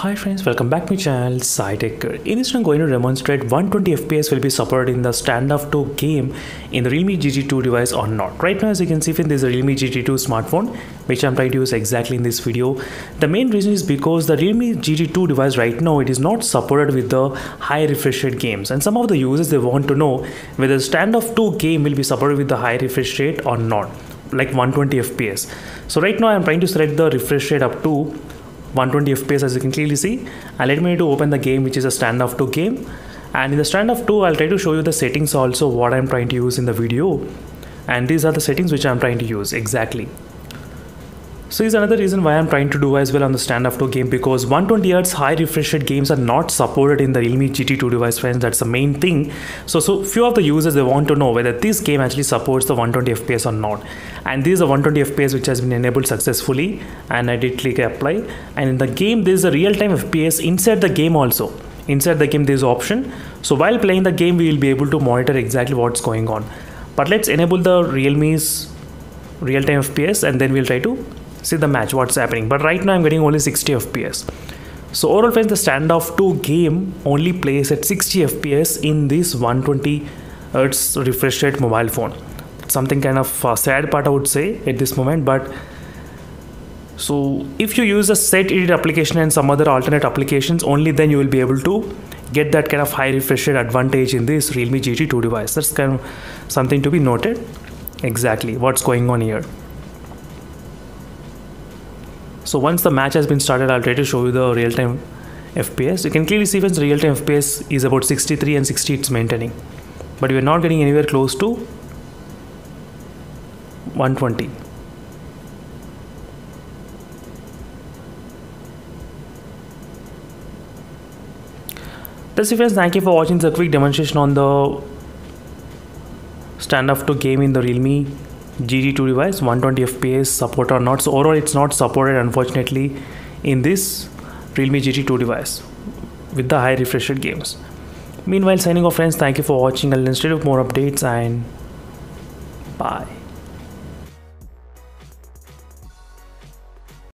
Hi friends, welcome back to my channel Sai Tech. In this one, I'm going to demonstrate 120 FPS will be supported in the standoff 2 game in the Realme GT2 device or not. Right now as you can see this is a Realme GT2 smartphone which I'm trying to use exactly in this video. The main reason is because the Realme GT2 device right now it is not supported with the high refresh rate games and some of the users they want to know whether standoff 2 game will be supported with the high refresh rate or not like 120 fps so right now i'm trying to select the refresh rate up to 120 fps as you can clearly see. And let me to open the game which is a standoff 2 game. And in the standoff 2 I'll try to show you the settings also what I'm trying to use in the video. And these are the settings which I'm trying to use exactly so is another reason why I'm trying to do as well on the standoff 2 game because 120Hz high refresh rate games are not supported in the Realme GT2 device friends that's the main thing. So so few of the users they want to know whether this game actually supports the 120 FPS or not. And this is a 120 FPS which has been enabled successfully and I did click apply and in the game there is a real-time FPS inside the game also. Inside the game there is option. So while playing the game we will be able to monitor exactly what's going on. But let's enable the Realme's real-time FPS and then we'll try to see the match what's happening. But right now i'm getting only 60 fps so overall friends the standoff 2 game only plays at 60 fps in this 120 hertz refresh rate mobile phone. Something kind of uh, sad part i would say at this moment but so if you use a SetEdit application and some other alternate applications only then you will be able to get that kind of high refresh rate advantage in this realme gt2 device. That's kind of something to be noted. Exactly what's going on here so once the match has been started I'll try to show you the real-time FPS you can clearly see when real-time FPS is about 63 and 60 it's maintaining. But we're not getting anywhere close to 120 That's it friends, thank you for watching the quick demonstration on the standoff 2 game in the Realme GT2 device 120 fps support or not. So overall it's not supported unfortunately in this Realme GT2 device with the high refresh rate games. Meanwhile signing off friends thank you for watching. I'll instead of more updates and bye